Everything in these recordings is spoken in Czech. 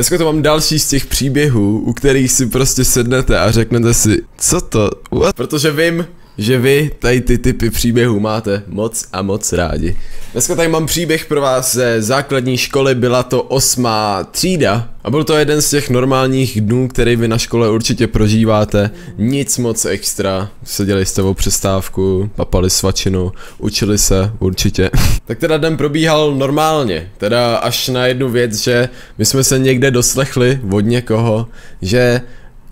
Dneska to mám další z těch příběhů, u kterých si prostě sednete a řeknete si, co to, what? Protože vím, že vy tady ty typy příběhů máte moc a moc rádi. Dneska tady mám příběh pro vás ze základní školy, byla to osmá třída a byl to jeden z těch normálních dnů, který vy na škole určitě prožíváte. Nic moc extra, seděli jste o přestávku, papali svačinu, učili se určitě. tak teda den probíhal normálně, teda až na jednu věc, že my jsme se někde doslechli od někoho, že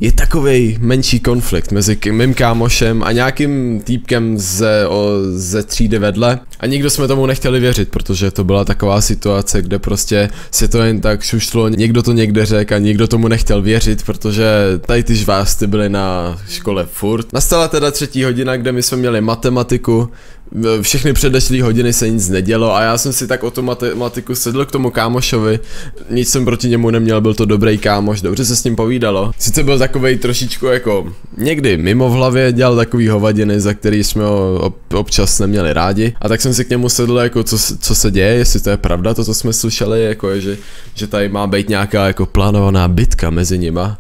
je takový menší konflikt mezi mým kámošem a nějakým týpkem ze, o, ze třídy vedle. A nikdo jsme tomu nechtěli věřit, protože to byla taková situace, kde prostě se to jen tak šuštlo, někdo to někde řekl a nikdo tomu nechtěl věřit, protože tady ty žvásty byly na škole furt. Nastala teda třetí hodina, kde my jsme měli matematiku, všechny předešlé hodiny se nic nedělo a já jsem si tak o tu matematiku sedl k tomu kámošovi, nic jsem proti němu neměl, byl to dobrý kámoš, dobře se s ním povídalo. Sice byl takovej trošičku jako někdy mimo v hlavě, dělal takový hovadiny, za který jsme ho občas neměli rádi a tak jsem si k němu sedl jako co, co se děje, jestli to je pravda, to co jsme slyšeli, jako je, že, že tady má být nějaká jako plánovaná bitka mezi nima.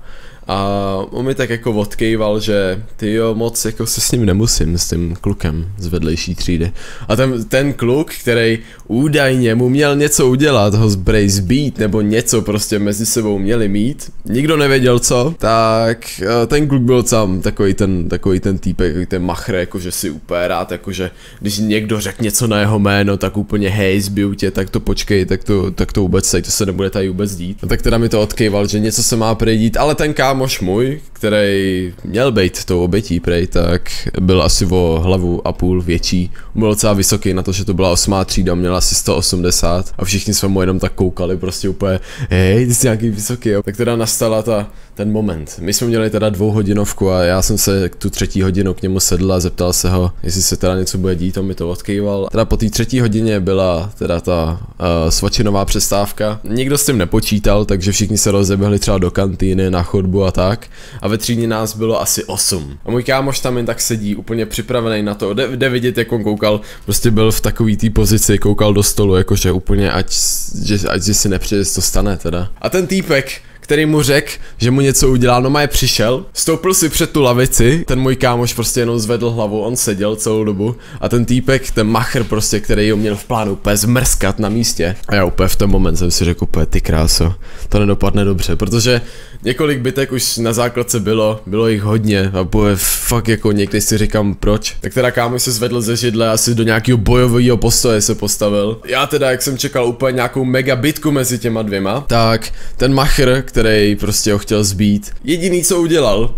A on mi tak jako odkejval, že ty jo, moc jako se s ním nemusím, s tím klukem z vedlejší třídy. A ten, ten kluk, který údajně mu měl něco udělat, ho zbrej zbít, nebo něco prostě mezi sebou měli mít, nikdo nevěděl co, tak eh, ten kluk byl sám takový ten, takový ten týpek, ten machr, jakože si úplně rád, jakože když někdo řekne něco na jeho jméno, tak úplně hej, zbiju tě, tak to počkej, tak to, tak to vůbec, to se nebude tady vůbec dít. No tak teda mi to odkejval, že něco se má prejít, ale ten kám kámoš můj, který měl být tou obětí prej, tak byl asi o hlavu a půl větší. Byl docela vysoký na to, že to byla osmá třída, měl asi 180 a všichni jsme mu jenom tak koukali prostě úplně, hej, ty jsi nějaký vysoký, jo. Tak teda nastala ta, ten moment. My jsme měli teda dvouhodinovku a já jsem se tu třetí hodinu k němu sedl a zeptal se ho, jestli se teda něco bude dít, on mi to odkýval. Teda po té třetí hodině byla teda ta uh, svačinová přestávka. Nikdo s tím nepočítal, takže všichni se rozeběhli třeba do kantýny, na chodbu a tak. A ve třídě nás bylo asi 8. A můj kámoš tam jen tak sedí, úplně připravený na to. Jde, jde vidět, jak on koukal, prostě byl v takový té pozici, koukal do stolu, jakože úplně ať, že, ať že si nepřijde, to stane teda. A ten týpek, který mu řekl, že mu něco udělá, no má je přišel, stoupil si před tu lavici, ten můj kámoš prostě jenom zvedl hlavu, on seděl celou dobu a ten týpek, ten macher prostě, který ho měl v plánu úplně zmrskat na místě. A já úplně v ten moment jsem si řekl úplně ty kráso, to nedopadne dobře, protože několik bytek už na základce bylo, bylo jich hodně a bude fakt jako někdy si říkám proč. Tak teda kámoš se zvedl ze židle asi do nějakého bojového postoje se postavil. Já teda, jak jsem čekal úplně nějakou mega bitku mezi těma dvěma, tak ten macher, který prostě ho chtěl zbít. Jediný, co udělal,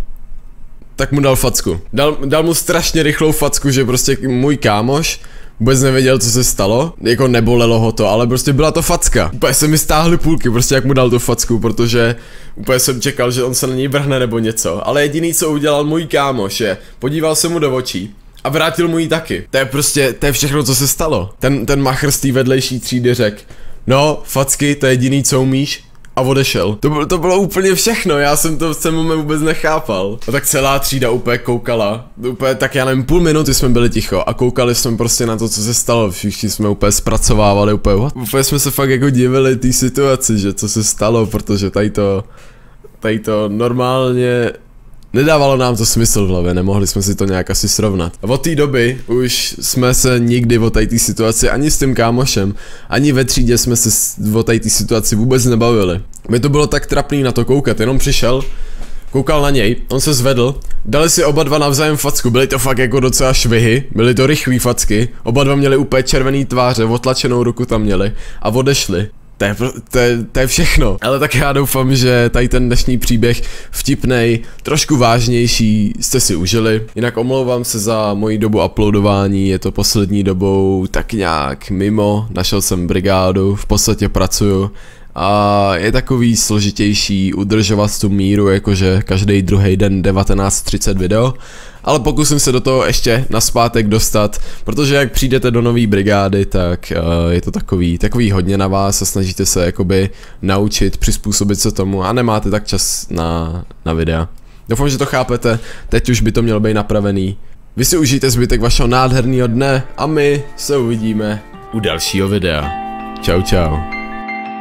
tak mu dal facku. Dal, dal mu strašně rychlou facku, že prostě můj kámoš vůbec nevěděl, co se stalo, jako nebolelo ho to, ale prostě byla to facka. Úplně se mi stáhly půlky, prostě jak mu dal tu facku, protože úplně jsem čekal, že on se na něj vrhne nebo něco, ale jediný, co udělal můj kámoš je, podíval se mu do očí, a vrátil mu ji taky. To je prostě, to je všechno, co se stalo. Ten, ten machr z té vedlejší třídy řekl, no, facky, to je jediný, co umíš, a odešel. To, bylo, to bylo úplně všechno, já jsem to v ten moment vůbec nechápal. A tak celá třída úplně koukala, úplně tak já nevím, půl minuty jsme byli ticho a koukali jsme prostě na to, co se stalo, všichni jsme úplně zpracovávali, úplně, what? úplně jsme se fakt jako divili té situaci, že co se stalo, protože tady to, tady to normálně Nedávalo nám to smysl v hlavě, nemohli jsme si to nějak asi srovnat. Od té doby už jsme se nikdy o té situaci ani s tím kámošem, ani ve třídě jsme se o té situaci vůbec nebavili. Mě to bylo tak trapný na to koukat, jenom přišel, koukal na něj, on se zvedl, dali si oba dva navzájem facku, byly to fakt jako docela švihy, byly to rychlý facky, oba dva měli úplně červený tváře, otlačenou ruku tam měli a odešli to je, to, je, to je všechno. Ale tak já doufám, že tady ten dnešní příběh vtipnej, trošku vážnější jste si užili. Jinak omlouvám se za moji dobu uploadování, je to poslední dobou tak nějak mimo, našel jsem brigádu, v podstatě pracuju a je takový složitější udržovat tu míru, jakože každý druhý den 19.30 video, ale pokusím se do toho ještě na zpátek dostat, protože jak přijdete do nové brigády, tak uh, je to takový, takový hodně na vás a snažíte se jakoby naučit, přizpůsobit se tomu a nemáte tak čas na, na videa. Doufám, že to chápete, teď už by to mělo být napravený. Vy si užijte zbytek vašeho nádherného dne a my se uvidíme u dalšího videa. Čau čau.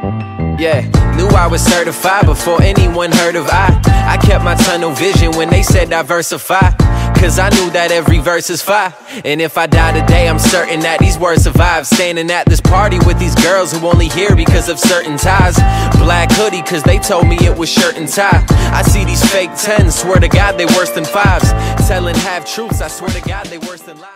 Yeah, knew I was certified before anyone heard of I. I kept my tunnel vision when they said diversify. Cause I knew that every verse is fire. And if I die today, I'm certain that these words survive. Standing at this party with these girls who only here because of certain ties. Black hoodie, cause they told me it was shirt and tie. I see these fake tens, swear to God they worse than fives. Telling half truths, I swear to God they worse than lies.